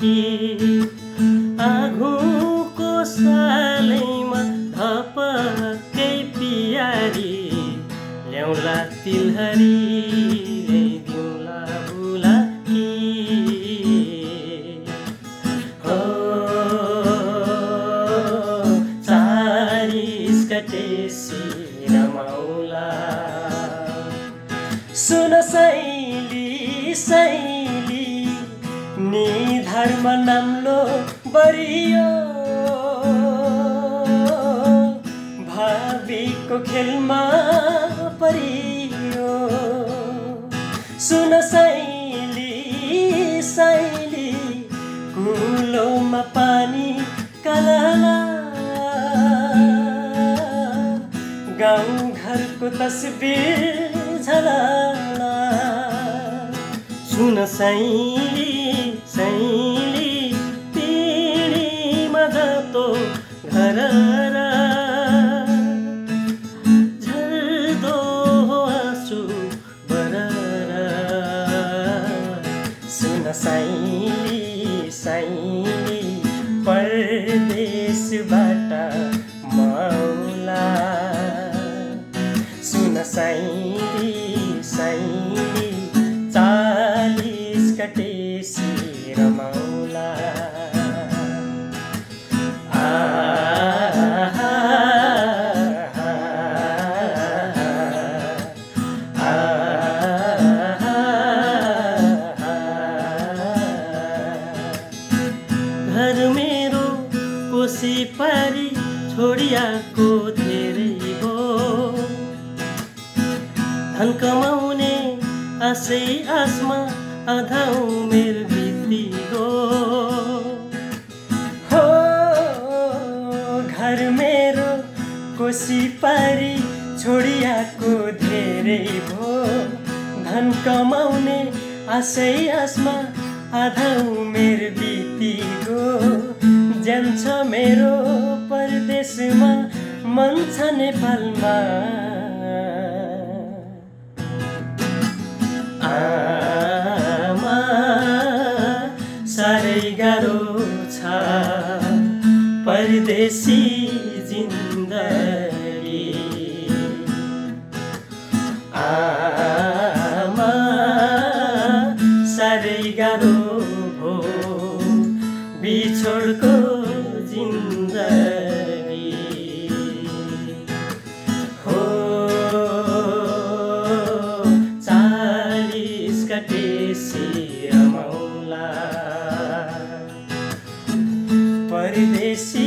कि आगोको सालैमा धपकै पियारी ल्याउला तिलहरी ल्याइदिउँला बुलाकी हो चारिस कटेसी रमाउला। सुन शैली नि धर्म नाम्लो बरियो। भावीको खेलमा परियो। सुन शैली शैली कुलोमा पानी कलाला गाउँ घरको तस्बिर झलाला। सुन सैली सैली। सुन पारी छोडियाको धेरै भो धन कमाउने आशै आसमा आधा उमेर बिति हो। घर मेरो कोसी पारी छोडियाको धेरै भो धन कमाउने आशै आसमा आधा उमेर बिति गो जान्छ मेरो परदेशमा मन छ नेपालमा। आमा साह्रै गाह्रो छ परदेशी जिन्दगी। आमा साह्रै गाह्रो भो बिछोडको रमाउला परदेशी